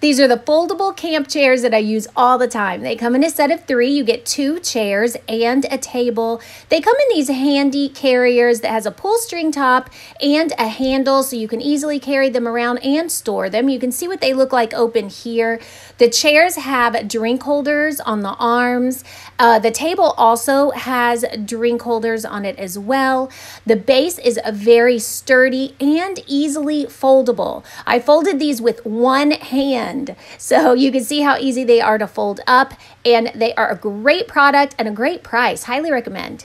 These are the foldable camp chairs that I use all the time. They come in a set of three. You get two chairs and a table. They come in these handy carriers that has a pull string top and a handle so you can easily carry them around and store them. You can see what they look like open here. The chairs have drink holders on the arms. Uh, the table also has drink holders on it as well. The base is very sturdy and easily foldable. I folded these with one hand, so you can see how easy they are to fold up, and they are a great product and a great price. Highly recommend.